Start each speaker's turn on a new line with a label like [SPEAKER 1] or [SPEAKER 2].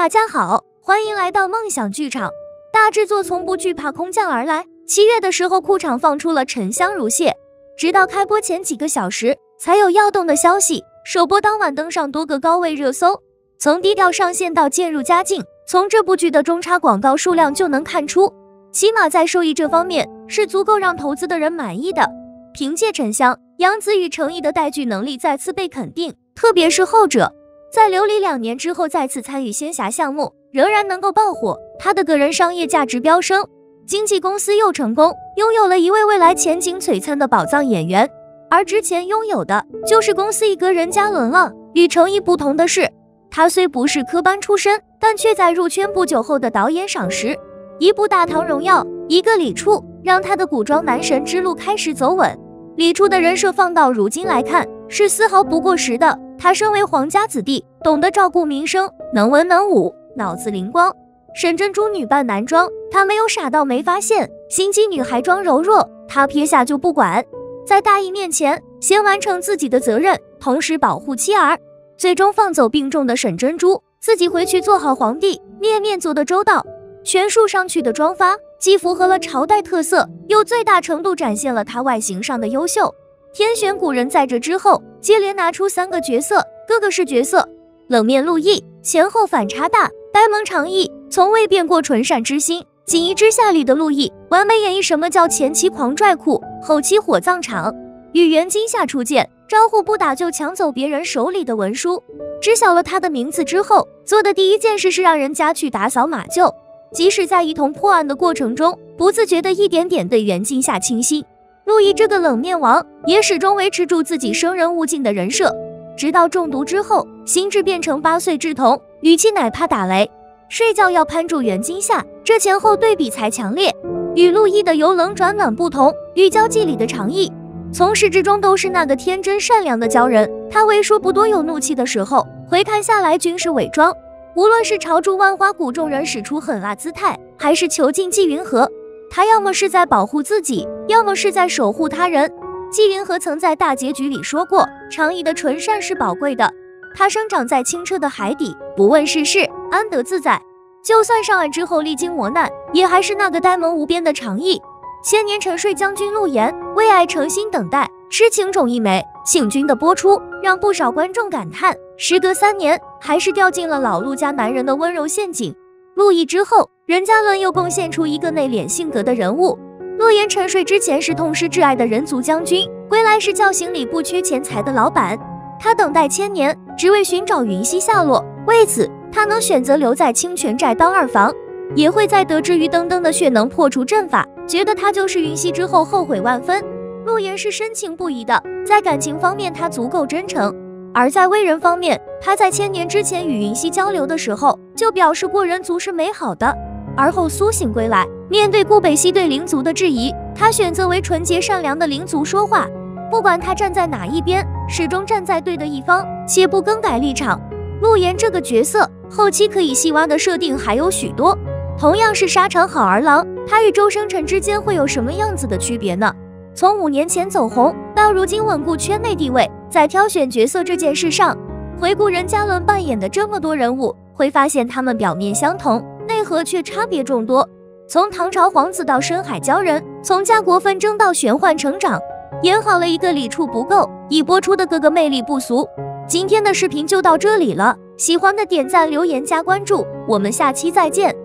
[SPEAKER 1] 大家好，欢迎来到梦想剧场。大制作从不惧怕空降而来。七月的时候，库场放出了《沉香如屑》，直到开播前几个小时才有要动的消息。首播当晚登上多个高位热搜。从低调上线到渐入佳境，从这部剧的中插广告数量就能看出，起码在收益这方面是足够让投资的人满意的。凭借《沉香》，杨紫与程毅的带剧能力再次被肯定，特别是后者。在流离两年之后，再次参与仙侠项目，仍然能够爆火。他的个人商业价值飙升，经纪公司又成功，拥有了一位未来前景璀璨的宝藏演员。而之前拥有的就是公司一个人嘉伦了。与程毅不同的是，他虽不是科班出身，但却在入圈不久后的导演赏识，一部《大唐荣耀》，一个李处，让他的古装男神之路开始走稳。李处的人设放到如今来看，是丝毫不过时的。他身为皇家子弟，懂得照顾民生，能文能武，脑子灵光。沈珍珠女扮男装，他没有傻到没发现；心机女孩装柔弱，他撇下就不管。在大义面前，先完成自己的责任，同时保护妻儿。最终放走病重的沈珍珠，自己回去做好皇帝，面面做得周到。全数上去的妆发，既符合了朝代特色，又最大程度展现了他外形上的优秀。天选古人在这之后，接连拿出三个角色，个个是角色。冷面陆毅，前后反差大；呆萌长毅，从未变过纯善之心。锦衣之下里的陆毅，完美演绎什么叫前期狂拽酷，后期火葬场。与袁今夏初见，招呼不打就抢走别人手里的文书。知晓了他的名字之后，做的第一件事是让人家去打扫马厩。即使在一同破案的过程中，不自觉的一点点对袁今夏倾心。陆毅这个冷面王也始终维持住自己生人勿近的人设，直到中毒之后，心智变成八岁稚童，语气奶怕打雷，睡觉要攀住袁今夏，这前后对比才强烈。与陆毅的由冷转暖不同，与交际里的长毅，从始至终都是那个天真善良的鲛人。他为数不多有怒气的时候，回看下来均是伪装。无论是朝住万花谷众人使出狠辣姿态，还是囚禁纪云禾。他要么是在保护自己，要么是在守护他人。纪云禾曾在大结局里说过，长义的纯善是宝贵的。他生长在清澈的海底，不问世事，安得自在。就算上岸之后历经磨难，也还是那个呆萌无边的长义。千年沉睡将军陆岩为爱诚心等待，痴情种一枚。庆君的播出让不少观众感叹，时隔三年，还是掉进了老陆家男人的温柔陷阱。陆毅之后。任嘉伦又贡献出一个内敛性格的人物。陆岩沉睡之前是痛失挚爱的人族将军，归来是叫醒里不缺钱财的老板。他等待千年，只为寻找云溪下落。为此，他能选择留在清泉寨当二房，也会在得知于登登的血能破除阵法，觉得他就是云溪之后后悔万分。陆岩是深情不移的，在感情方面他足够真诚，而在为人方面，他在千年之前与云溪交流的时候就表示过人族是美好的。而后苏醒归来，面对顾北西对灵族的质疑，他选择为纯洁善良的灵族说话。不管他站在哪一边，始终站在对的一方，且不更改立场。陆岩这个角色，后期可以细挖的设定还有许多。同样是沙场好儿郎，他与周生辰之间会有什么样子的区别呢？从五年前走红到如今稳固圈内地位，在挑选角色这件事上，回顾任嘉伦扮演的这么多人物，会发现他们表面相同。内核却差别众多，从唐朝皇子到深海鲛人，从家国纷争到玄幻成长，演好了一个礼处不够，已播出的哥哥魅力不俗。今天的视频就到这里了，喜欢的点赞、留言、加关注，我们下期再见。